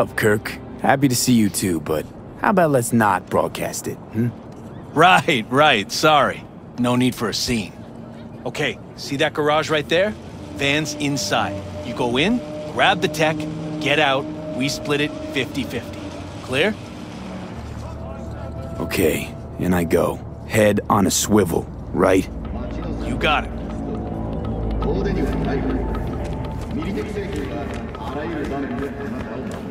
one. Sup, Kirk? Happy to see you too, but how about let's not broadcast it, hmm? Right, right, sorry. No need for a scene. Okay, see that garage right there? Van's inside. You go in, grab the tech, get out, we split it 50-50. Clear? Okay, in I go. Head on a swivel, right? You got it. 東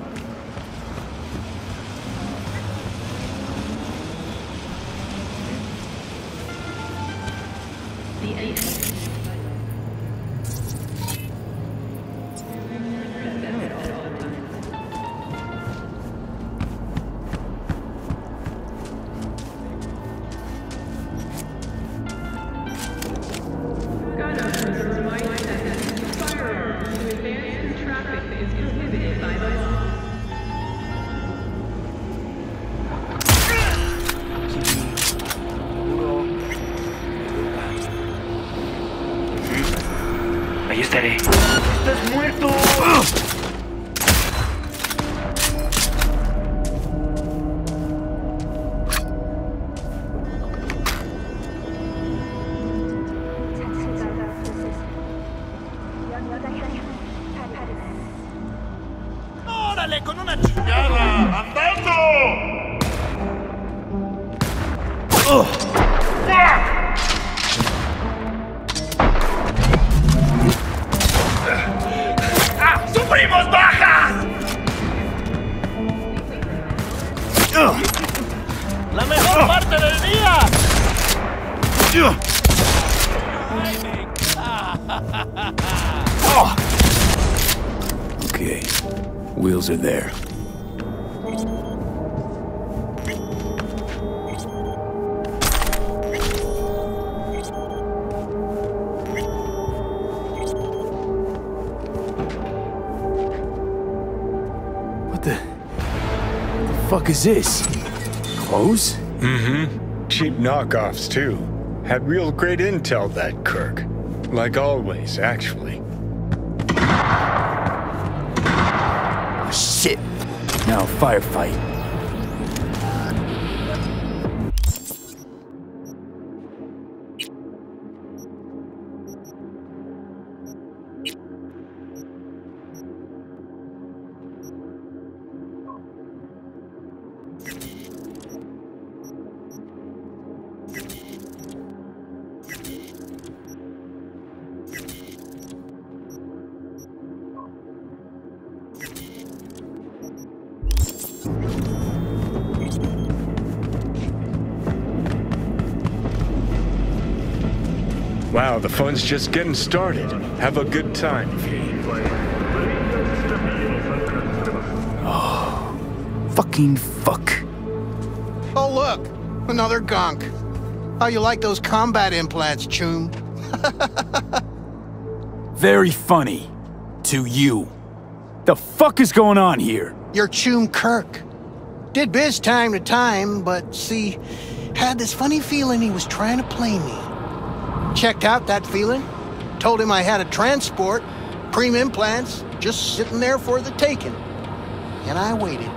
are there. What the... What the fuck is this? Clothes? Mm-hmm. Cheap knockoffs, too. Had real great intel, that Kirk. Like always, actually. Shit! Now firefight. Wow, just getting started. Have a good time, V. Fucking fuck. Oh, look, another gonk. How you like those combat implants, Choom? Very funny. To you. The fuck is going on here? Your Choom Kirk. Did biz time to time, but see, had this funny feeling he was trying to play me. Checked out that feeling. Told him I had a transport, preem implants, just sitting there for the taking. And I waited.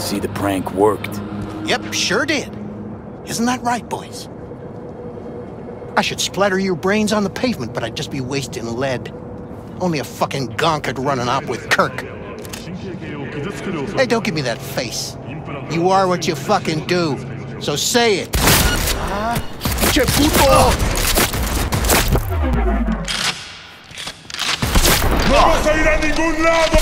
See, the prank worked. Yep, sure did. Isn't that right, boys? I should splatter your brains on the pavement, but I'd just be wasting lead. Only a fucking gonk could run an op with Kirk. Hey, don't give me that face. You are what you fucking do. So say it. Che puto! ¡No vas a ir a ningún lado!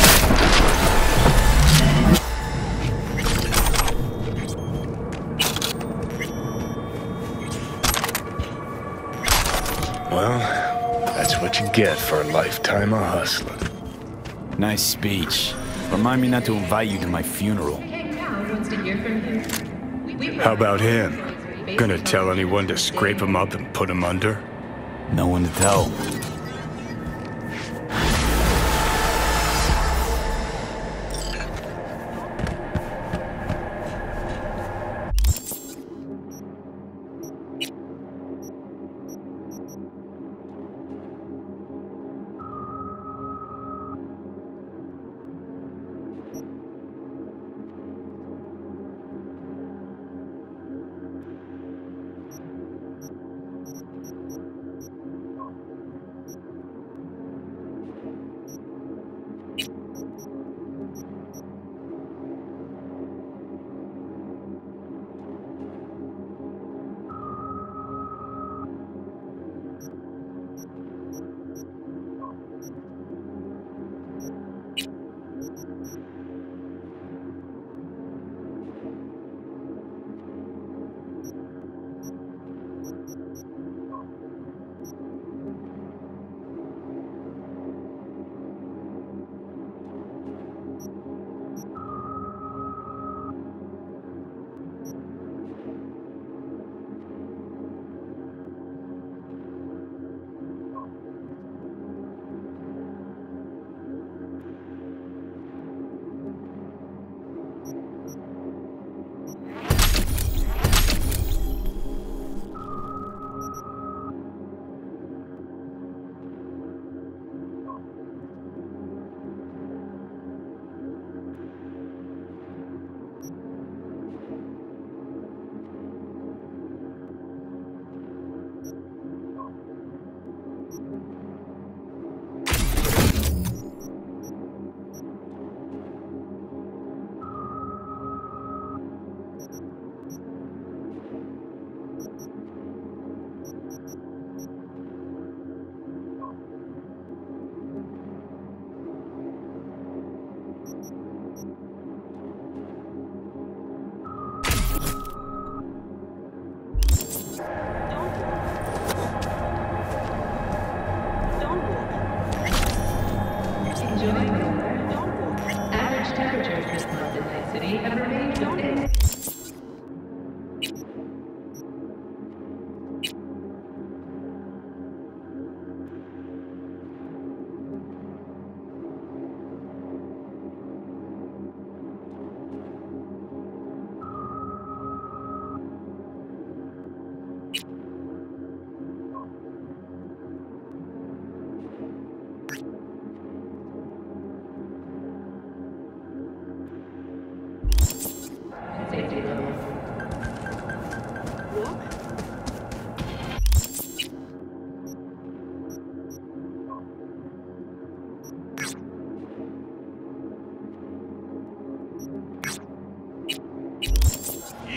Well, that's what you get for a lifetime of hustling. Nice speech. Remind me not to invite you to my funeral. wants to hear from you. We How about him? Gonna tell anyone to scrape him up and put him under? No one to tell.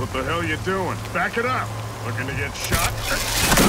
What the hell you doing? Back it up! Looking to get shot?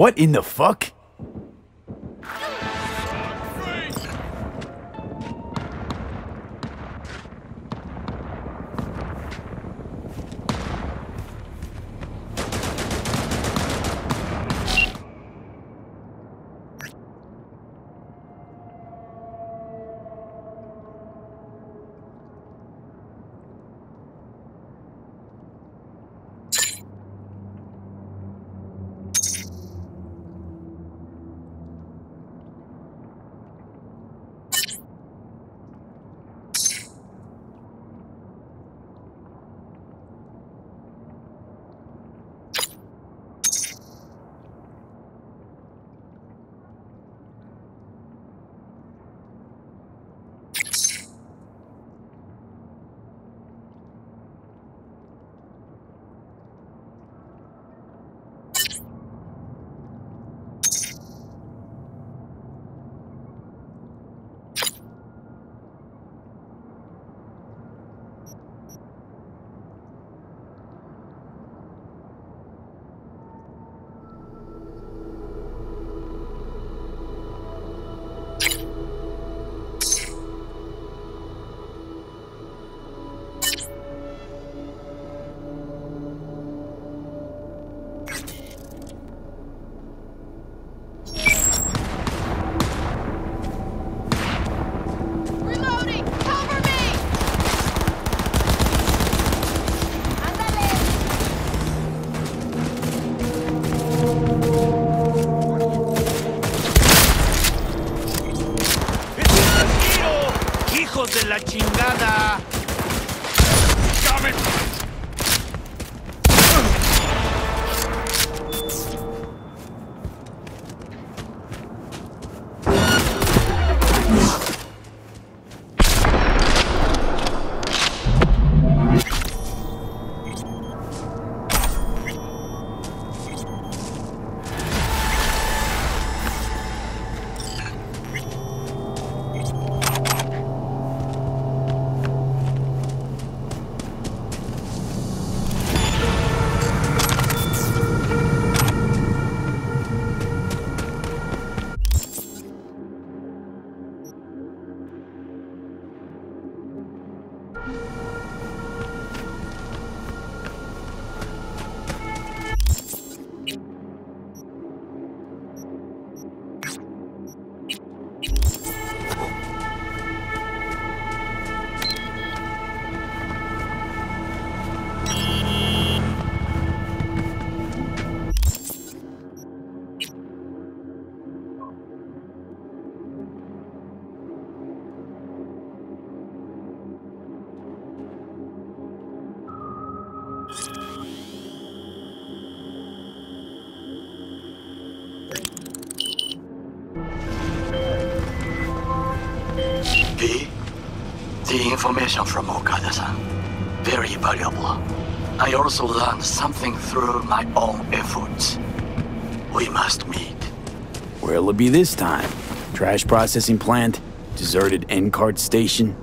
What in the fuck? V, the information from Okada-san, very valuable. I also learned something through my own efforts. We must meet. Where'll it be this time? Trash processing plant? Deserted NCART station?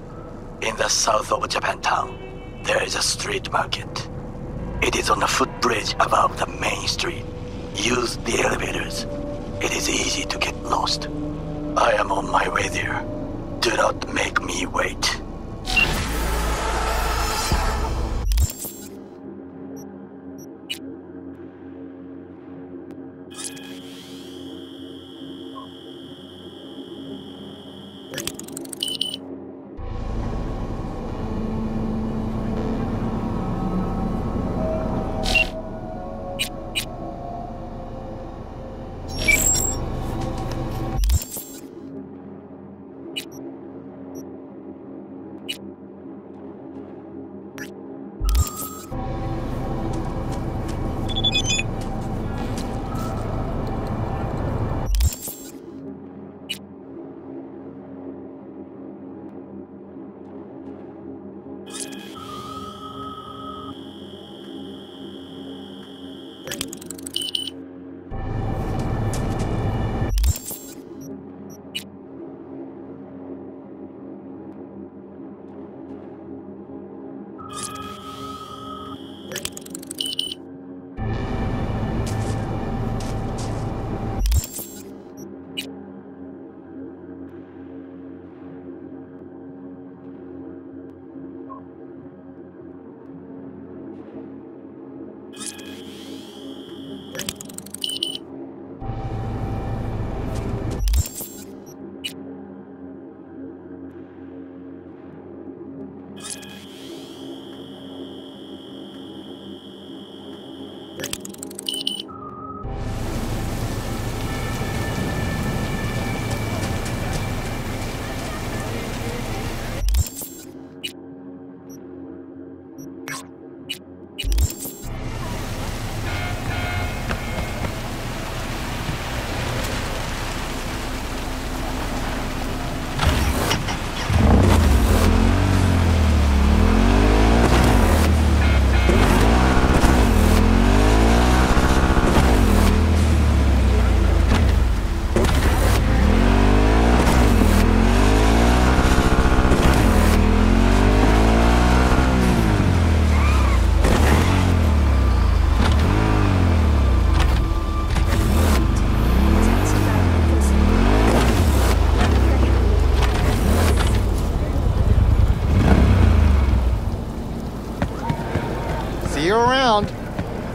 In the south of Japantown, there is a street market. It is on a footbridge above the main street. Use the elevators. It is easy to get lost. I am on my way there. Do not make me wait.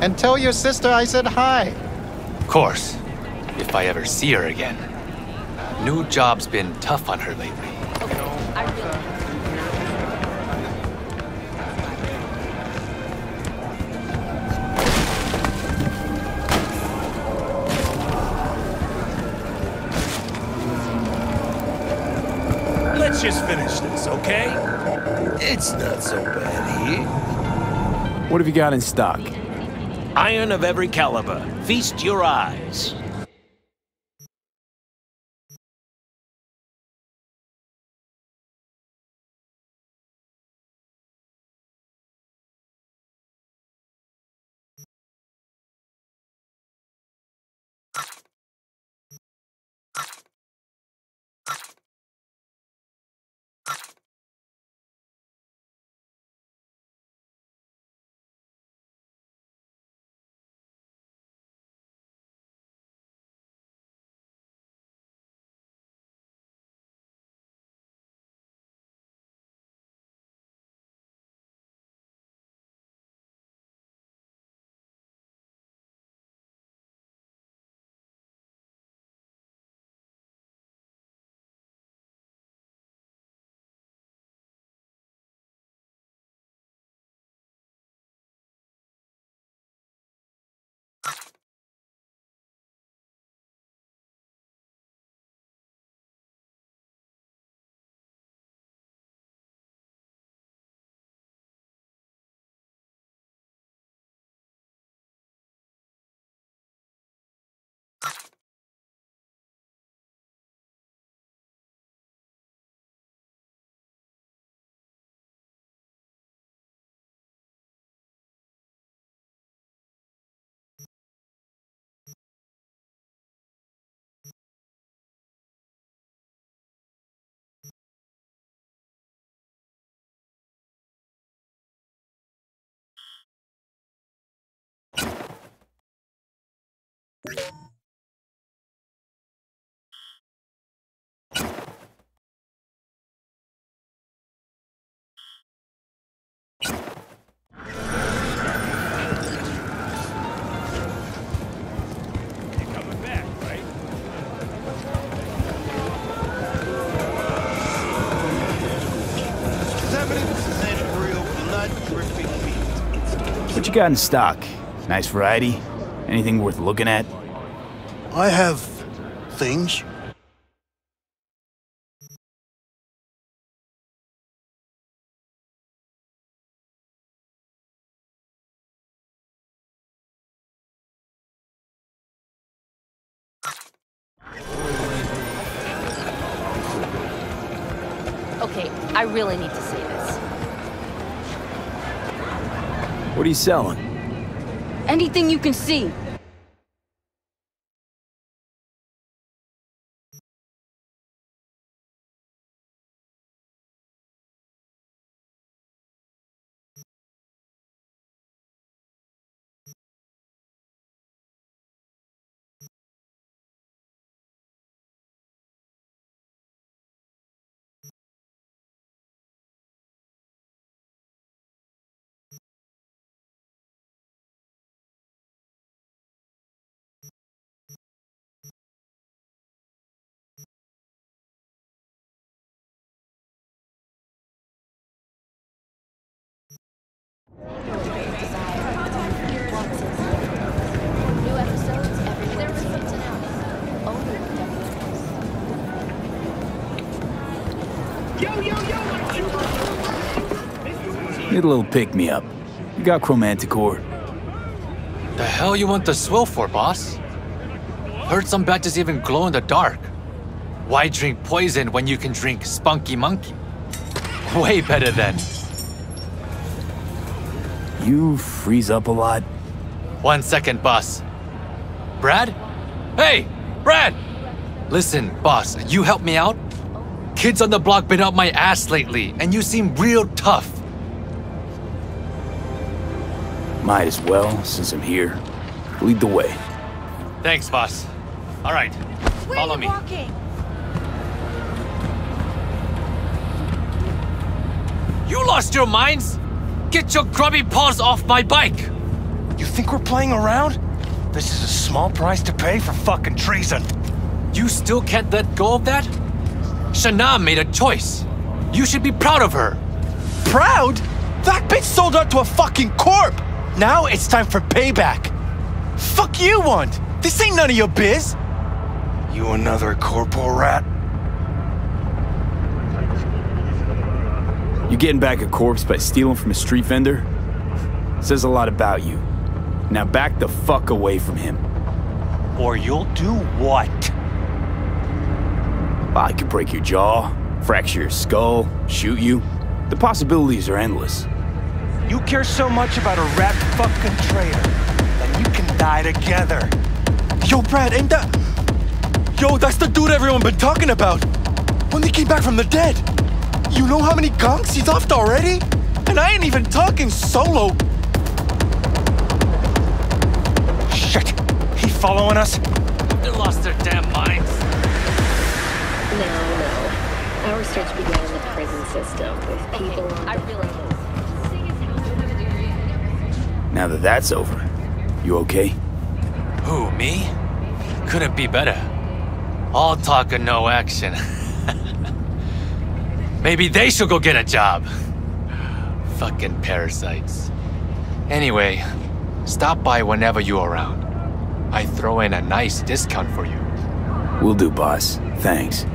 And tell your sister I said hi. Of course. If I ever see her again. New job's been tough on her lately. Let's just finish this, okay? It's not so bad here. What have you got in stock? Iron of every caliber. Feast your eyes. What you got in stock? Nice variety? Anything worth looking at? I have things. Okay, I really need to see this. What are you selling? Anything you can see. Need a little pick-me-up. You got Chromanticore. The hell you want the swill for, boss? Heard some batches even glow in the dark. Why drink poison when you can drink spunky monkey? Way better than. You freeze up a lot? One second, boss. Brad? Hey, Brad! Listen, boss, you help me out? Kids on the block been up my ass lately, and you seem real tough. Might as well, since I'm here. Lead the way. Thanks, boss. All right, follow me. Walking? You lost your minds? Get your grubby paws off my bike! You think we're playing around? This is a small price to pay for fucking treason. You still can't let go of that? Shana made a choice. You should be proud of her. Proud? That bitch sold out to a fucking corp! Now it's time for payback. Fuck you want? This ain't none of your biz. You another corporal rat? You getting back a corpse by stealing from a street vendor says a lot about you. Now back the fuck away from him. Or you'll do what? I could break your jaw, fracture your skull, shoot you. The possibilities are endless. You care so much about a rat fucking traitor that you can die together. Yo, Brad, ain't that... Yo, that's the dude everyone been talking about. When they came back from the dead. You know how many gonks he's offed already? And I ain't even talking solo. Shit, he following us? They lost their damn minds. No, no. Our search began in the prison system with people on I really Now that that's over, you okay? Who, me? Couldn't be better. All talk and no action. Maybe they should go get a job. Fucking parasites. Anyway, stop by whenever you're around. I throw in a nice discount for you. Will do, boss. Thanks.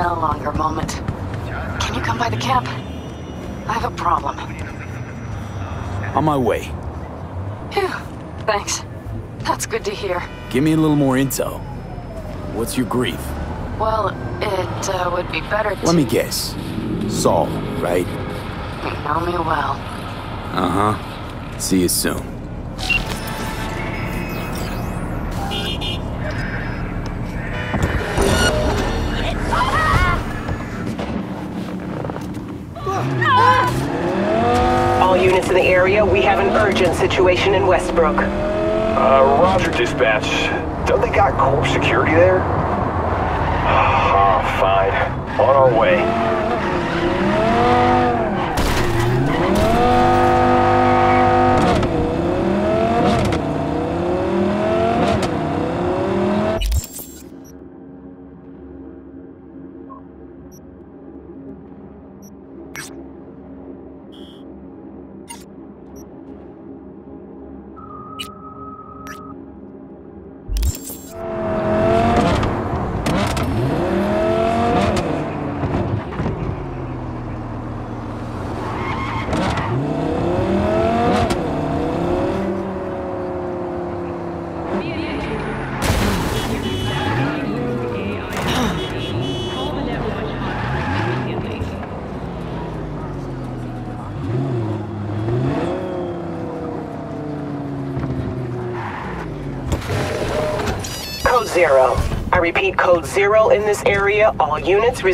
A longer moment. Can you come by the camp? I have a problem. On my way. Phew, thanks. That's good to hear. Give me a little more intel. What's your grief? Well, it uh, would be better to... Let me guess. Saul, right? You know me well. Uh-huh. See you soon. An urgent situation in Westbrook. Uh, roger, dispatch. Don't they got corp security there? Ah, fine. On our way. Zero. I repeat, Code Zero in this area. All units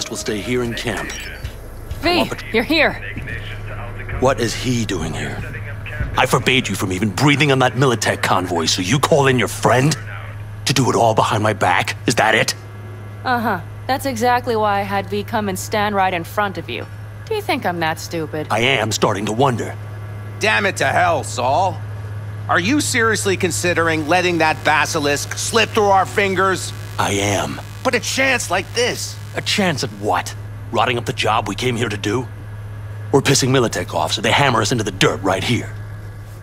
rest will stay here in camp. V, you're here. What is he doing here? I forbade you from even breathing on that Militech convoy, so you call in your friend? To do it all behind my back? Is that it? Uh huh. That's exactly why I had V come and stand right in front of you. Do you think I'm that stupid? I am starting to wonder. Damn it to hell, Saul. Are you seriously considering letting that basilisk slip through our fingers? I am. But a chance like this. A chance at what? Rotting up the job we came here to do? We're pissing Militech off so they hammer us into the dirt right here.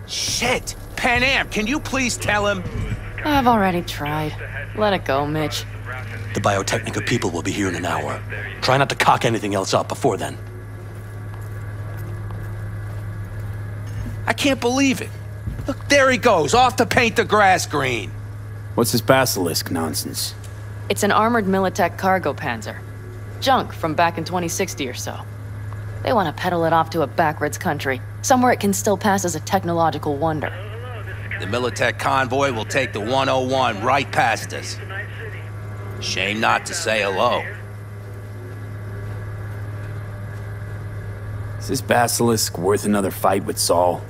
Shit! Panam, can you please tell him? I've already tried. Let it go, Mitch. The Biotechnica people will be here in an hour. Try not to cock anything else up before then. I can't believe it. Look, there he goes, off to paint the grass green. What's this basilisk nonsense? It's an armored Militech cargo panzer. Junk from back in 2060 or so. They want to peddle it off to a backwards country, somewhere it can still pass as a technological wonder. The Militech convoy will take the 101 right past us. Shame not to say hello. Is this basilisk worth another fight with Saul?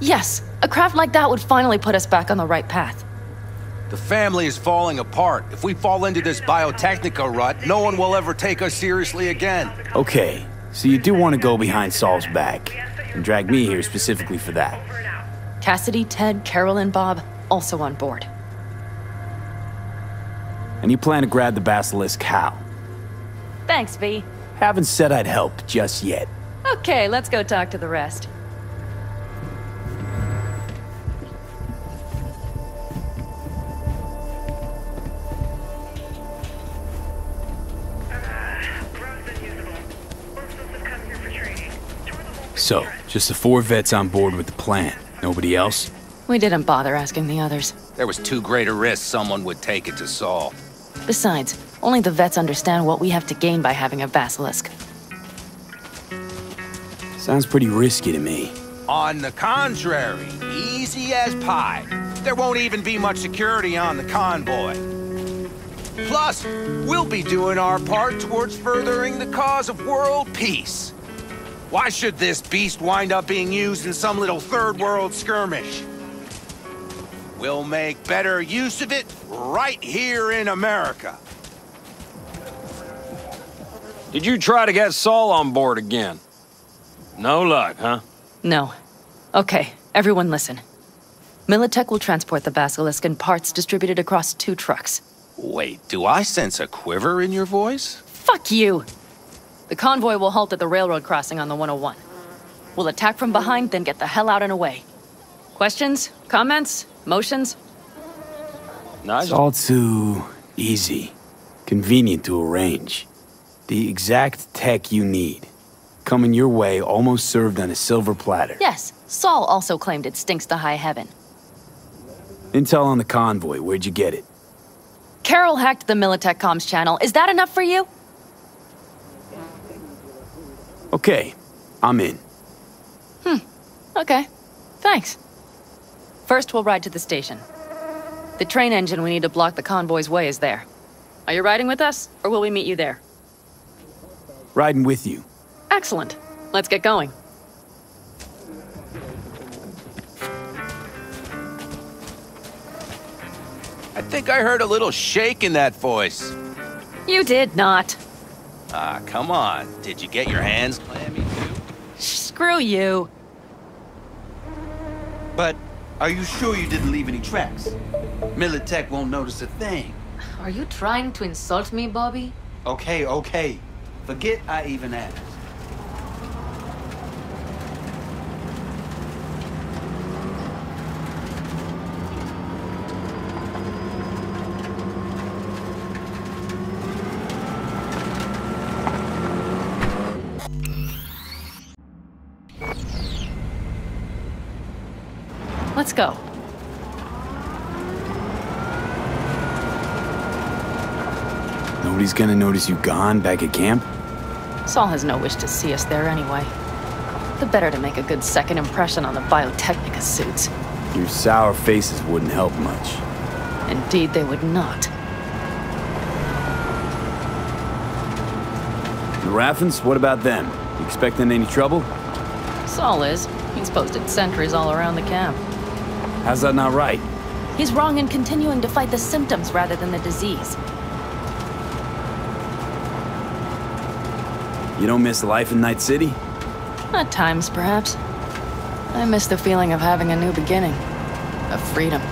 Yes, a craft like that would finally put us back on the right path. The family is falling apart. If we fall into this biotechnica rut, no one will ever take us seriously again. Okay, so you do want to go behind Saul's back, and drag me here specifically for that. Cassidy, Ted, Carol, and Bob also on board. And you plan to grab the basilisk how? Thanks, V. Haven't said I'd help just yet. Okay, let's go talk to the rest. So, just the four vets on board with the plan. Nobody else? We didn't bother asking the others. There was too great a risk someone would take it to Saul. Besides, only the vets understand what we have to gain by having a basilisk. Sounds pretty risky to me. On the contrary, easy as pie. There won't even be much security on the convoy. Plus, we'll be doing our part towards furthering the cause of world peace. Why should this beast wind up being used in some little third world skirmish? We'll make better use of it right here in America. Did you try to get Saul on board again? No luck, huh? No. Okay, everyone listen. Militech will transport the basilisk in parts distributed across two trucks. Wait, do I sense a quiver in your voice? Fuck you! The convoy will halt at the railroad crossing on the 101. We'll attack from behind, then get the hell out and away. Questions? Comments? Motions? It's all too easy. Convenient to arrange. The exact tech you need. Coming your way, almost served on a silver platter. Yes, Saul also claimed it stinks to high heaven. Intel on the convoy, where'd you get it? Carol hacked the Militech comms channel. Is that enough for you? Okay, I'm in. Hmm. Okay. Thanks. First, we'll ride to the station. The train engine we need to block the convoy's way is there. Are you riding with us, or will we meet you there? Riding with you. Excellent. Let's get going. I think I heard a little shake in that voice. You did not. Ah, come on. Did you get your hands clammy too? Screw you. But are you sure you didn't leave any tracks? Militech won't notice a thing. Are you trying to insult me, Bobby? Okay, okay. Forget I even asked. Let's go. Nobody's gonna notice you gone back at camp? Saul has no wish to see us there anyway. The better to make a good second impression on the Biotechnica suits. Your sour faces wouldn't help much. Indeed, they would not. The Raffens, what about them? You expecting any trouble? Saul is. He's posted sentries all around the camp. How's that not right? He's wrong in continuing to fight the symptoms rather than the disease. You don't miss life in Night City? At times, perhaps. I miss the feeling of having a new beginning, of freedom.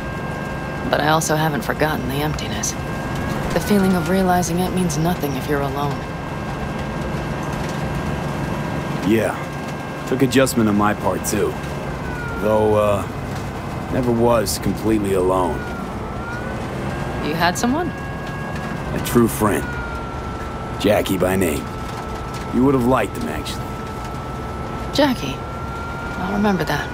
But I also haven't forgotten the emptiness. The feeling of realizing it means nothing if you're alone. Yeah. Took adjustment on my part, too. Though, uh, never was completely alone. You had someone? A true friend. Jackie by name. You would have liked him, actually. Jackie. I'll remember that.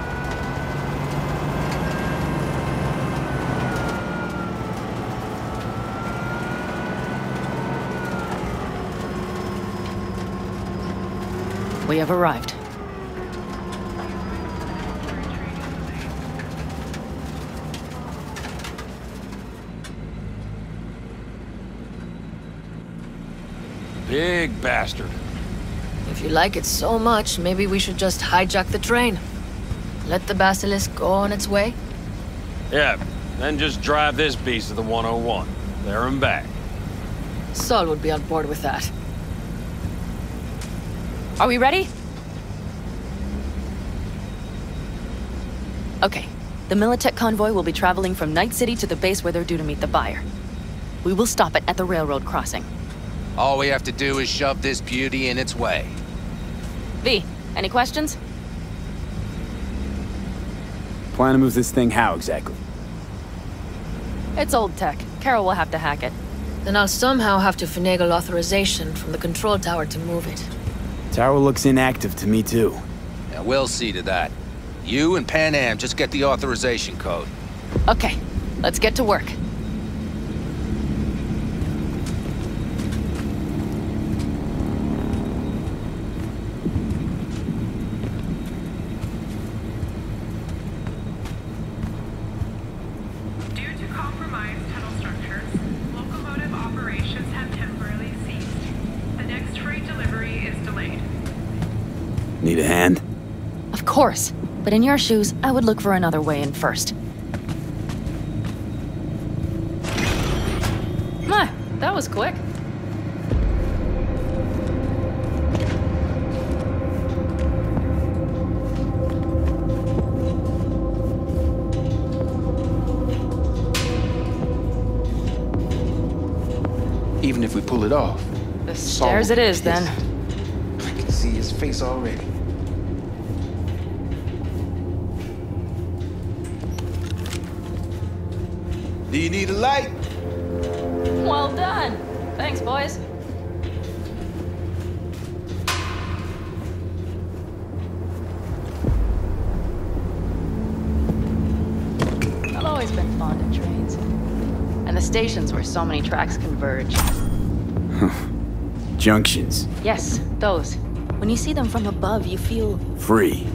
We have arrived. Big bastard. If you like it so much, maybe we should just hijack the train. Let the Basilisk go on its way. Yeah, then just drive this beast to the 101. There and back. Saul would be on board with that. Are we ready? Okay. The Militech convoy will be traveling from Night City to the base where they're due to meet the buyer. We will stop it at the railroad crossing. All we have to do is shove this beauty in its way. V, any questions? Plan to move this thing how exactly? It's old tech. Carol will have to hack it. Then I'll somehow have to finagle authorization from the control tower to move it. Tower looks inactive to me, too. Yeah, we'll see to that. You and Panam just get the authorization code. Okay, let's get to work. Due to compromised tunnel structures, locomotive operations have temporarily ceased. The next freight delivery is delayed. Need a hand? Of course. But in your shoes, I would look for another way in first. My, that was quick. Even if we pull it off. The stairs it is, it then. I can see his face already. Do you need a light? Well done. Thanks, boys. I've always been fond of trains. And the stations where so many tracks converge. Junctions. Yes, those. When you see them from above, you feel... Free.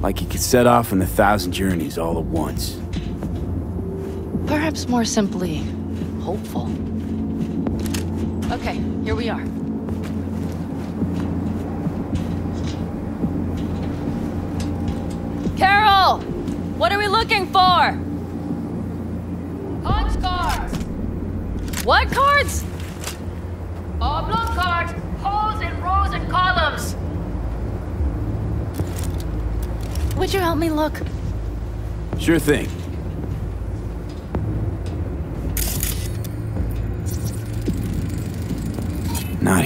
Like you could set off on a thousand journeys all at once perhaps more simply hopeful. Okay, here we are. Carol! What are we looking for? Cards, cards! What cards? Oblong cards, holes in rows and columns. Would you help me look? Sure thing.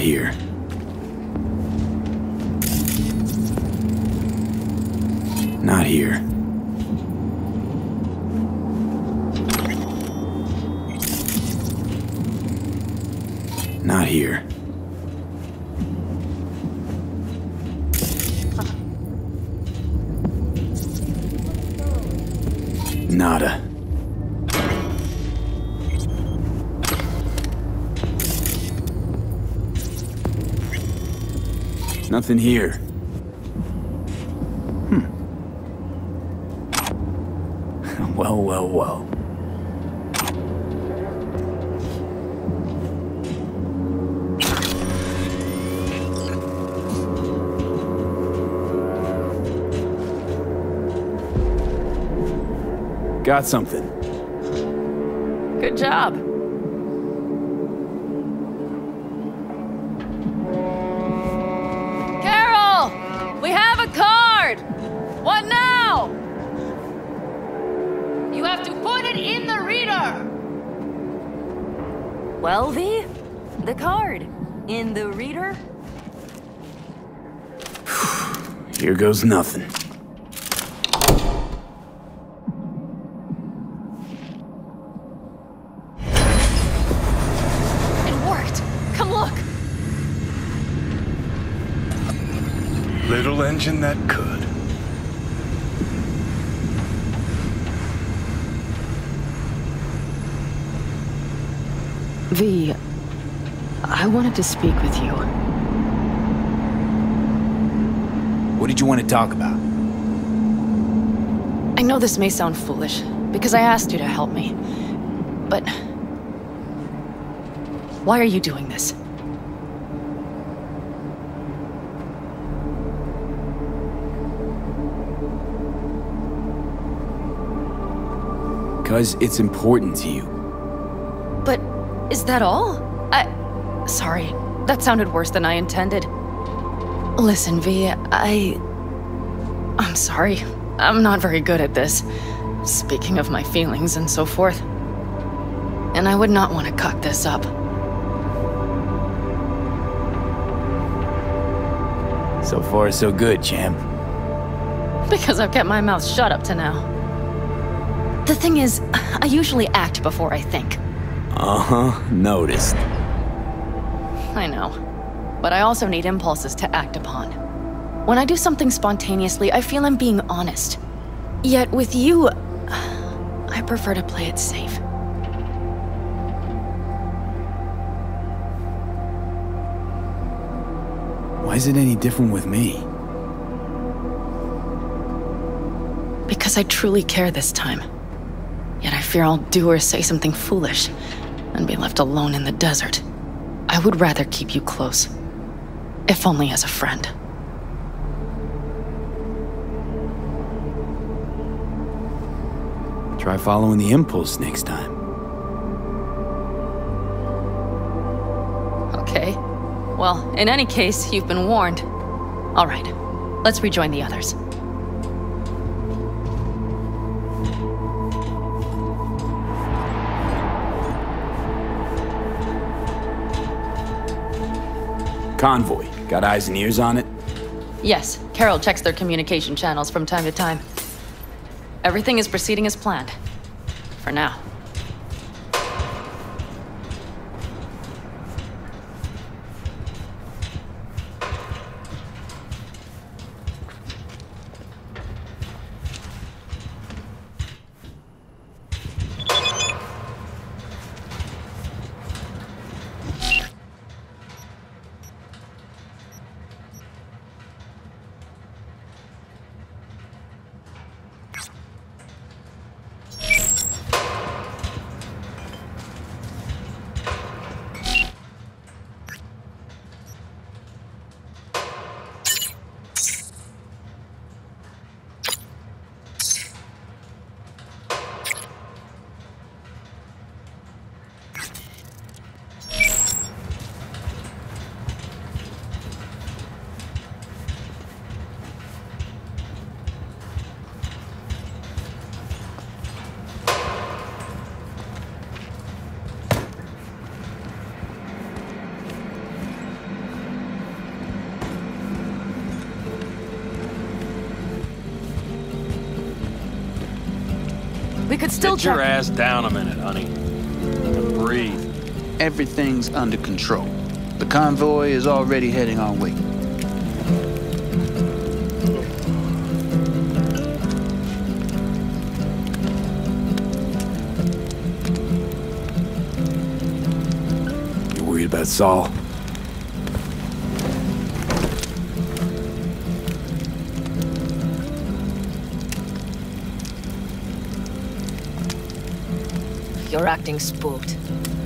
Here. Here. Hmm. well, well, well. Got something. Good job. What now? You have to put it in the reader. Well, V? The card. In the reader? Here goes nothing. It worked! Come look! Little engine that could. V, I wanted to speak with you. What did you want to talk about? I know this may sound foolish, because I asked you to help me. But... Why are you doing this? Because it's important to you. Is that all? I. Sorry, that sounded worse than I intended. Listen, V, I. I'm sorry. I'm not very good at this. Speaking of my feelings and so forth. And I would not want to cock this up. So far, so good, champ. Because I've kept my mouth shut up to now. The thing is, I usually act before I think. Uh-huh, noticed. I know. But I also need impulses to act upon. When I do something spontaneously, I feel I'm being honest. Yet with you, I prefer to play it safe. Why is it any different with me? Because I truly care this time. Yet I fear I'll do or say something foolish and be left alone in the desert. I would rather keep you close. If only as a friend. Try following the impulse next time. Okay. Well, in any case, you've been warned. All right. Let's rejoin the others. Convoy. Got eyes and ears on it? Yes, Carol checks their communication channels from time to time. Everything is proceeding as planned. For now. Could still Get your check- ass down a minute, honey. Breathe. Everything's under control. The convoy is already heading our way. You worried about Saul? You're acting spooked.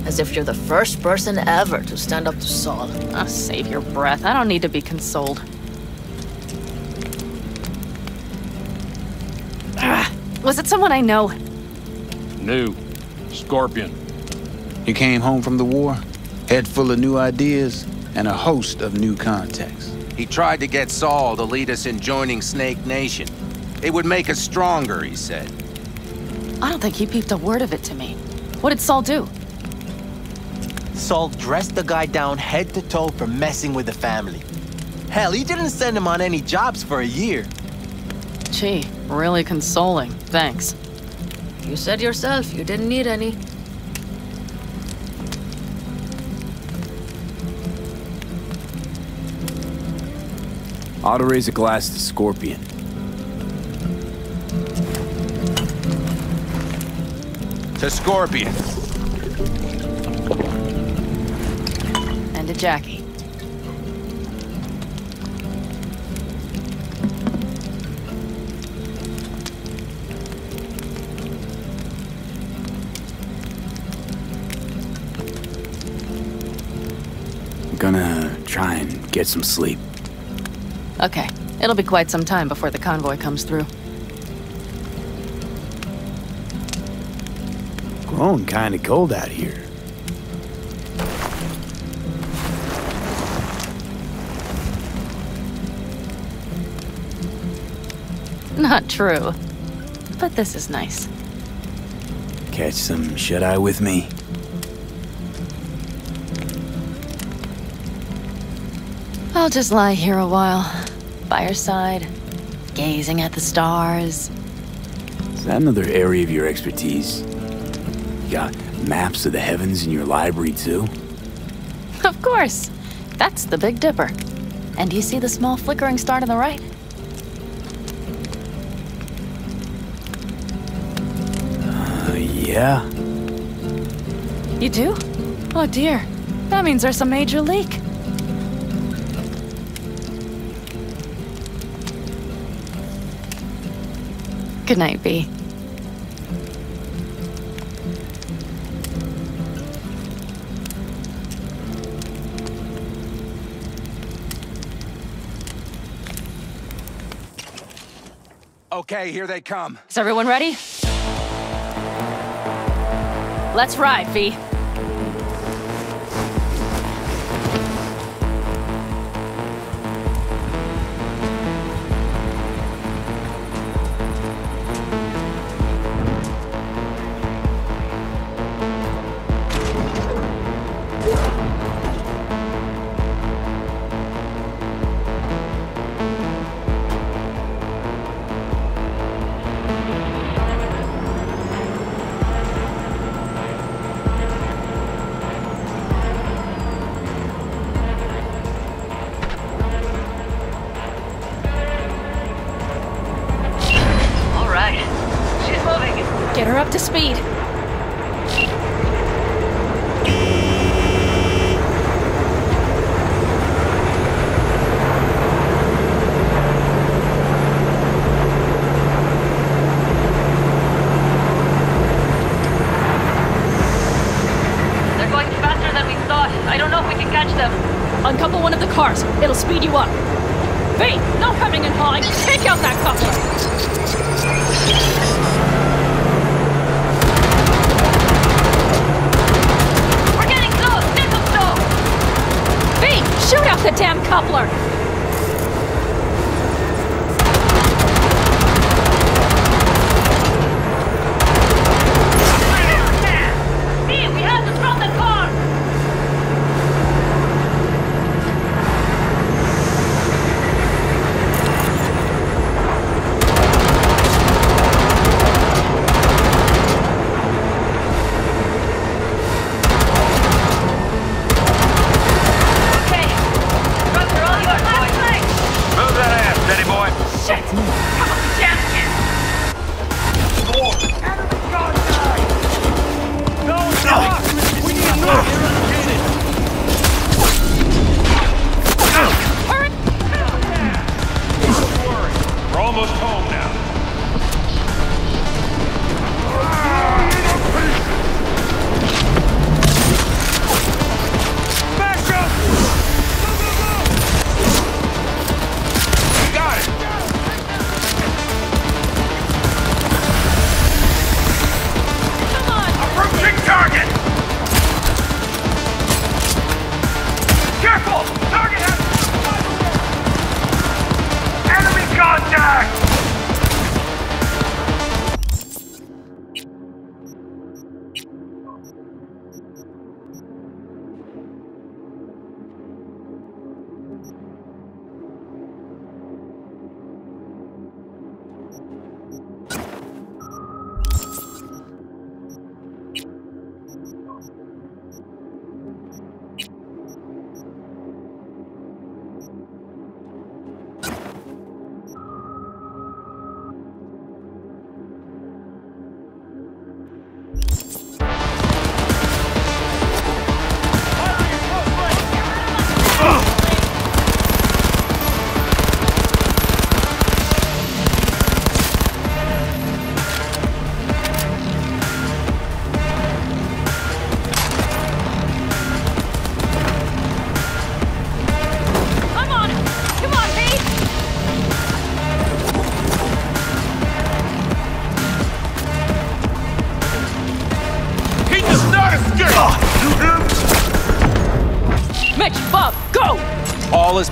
As if you're the first person ever to stand up to Saul. Oh, save your breath. I don't need to be consoled. Ah, was it someone I know? New. Scorpion. He came home from the war, head full of new ideas, and a host of new contacts. He tried to get Saul to lead us in joining Snake Nation. It would make us stronger, he said. I don't think he peeped a word of it to me. What did Saul do? Saul dressed the guy down head to toe for messing with the family. Hell, he didn't send him on any jobs for a year. Gee, really consoling. Thanks. You said yourself you didn't need any. Ought to raise a glass to Scorpion. To Scorpion. And to Jackie. I'm gonna try and get some sleep. Okay, it'll be quite some time before the convoy comes through. Grown kinda cold out here. Not true. But this is nice. Catch some shut-eye with me. I'll just lie here a while, by your side, gazing at the stars. Is that another area of your expertise? You got maps of the heavens in your library, too? Of course. That's the Big Dipper. And do you see the small flickering star to the right? Uh, yeah. You do? Oh dear. That means there's a major leak. Good night, V. Okay, here they come. Is everyone ready? Let's ride, V.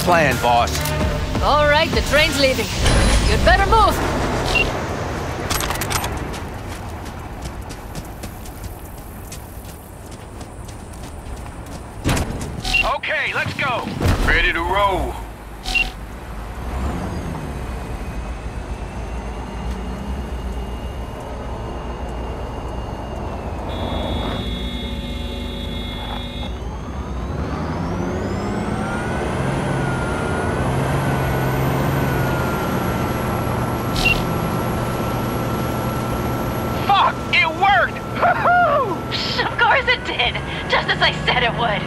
Planned, boss. All right, the train's leaving. You'd better move. Okay, let's go. Ready to roll. Fuck! It worked! Woohoo! Of course it did! Just as I said it would.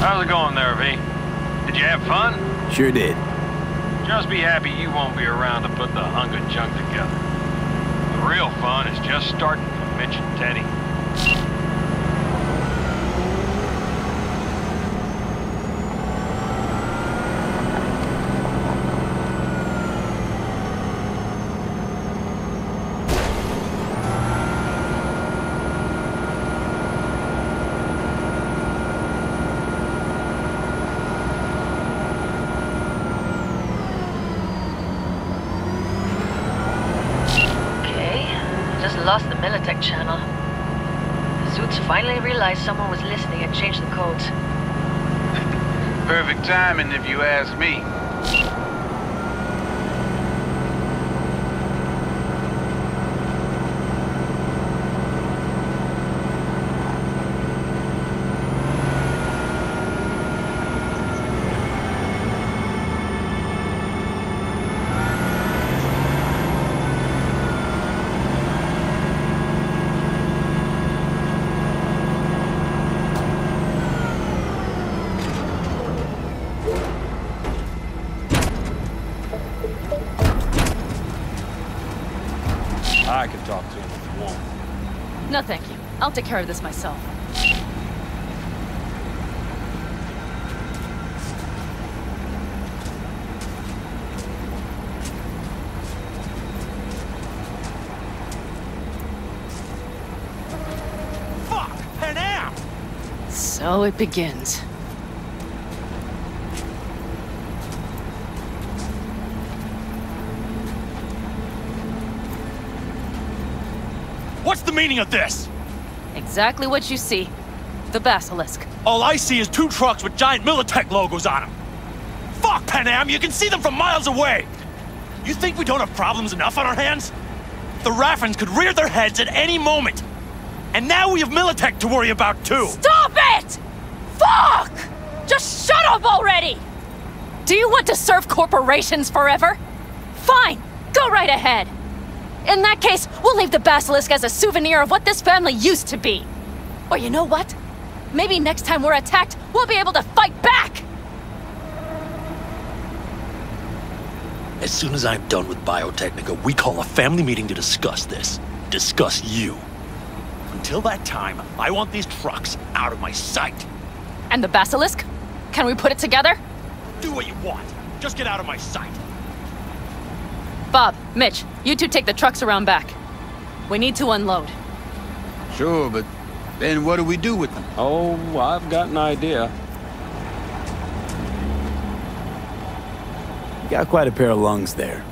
How's it going there, V? Did you have Sure did. Just be happy you won't be around to put the hunk of junk together. The real fun is just starting for Mitch and Teddy. Okay, just Militech channel. The Zoots finally realized someone was listening and changed the codes. Perfect timing, if you ask me. I'll take care of this myself. So it begins. What's the meaning of this? Exactly what you see. The Basilisk. All I see is two trucks with giant Militech logos on them. Fuck, Panam, you can see them from miles away. You think we don't have problems enough on our hands? The Raffens could rear their heads at any moment. And now we have Militech to worry about too. Stop it! Fuck! Just shut up already! Do you want to serve corporations forever? Fine, go right ahead. In that case, we'll leave the Basilisk as a souvenir of what this family used to be. Or you know what? Maybe next time we're attacked, we'll be able to fight back! As soon as I'm done with Biotechnica, we call a family meeting to discuss this. Discuss you. Until that time, I want these trucks out of my sight. And the Basilisk? Can we put it together? Do what you want. Just get out of my sight. Bob, Mitch, you two take the trucks around back. We need to unload. Sure, but then what do we do with them? Oh, I've got an idea. You got quite a pair of lungs there.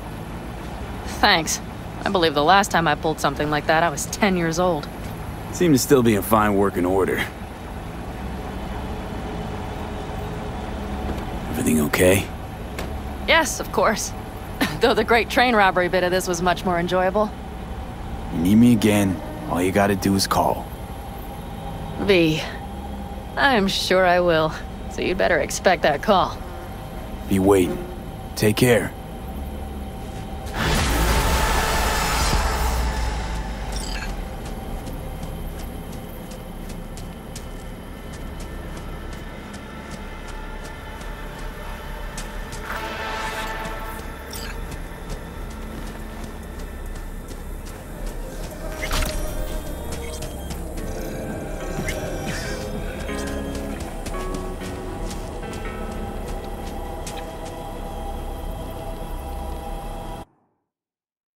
Thanks. I believe the last time I pulled something like that, I was 10 years old. Seem to still be in fine working order. Everything okay? Yes, of course. Though the great train robbery bit of this was much more enjoyable. You need me again, all you gotta do is call. V. I'm sure I will. So you'd better expect that call. Be waiting. Take care.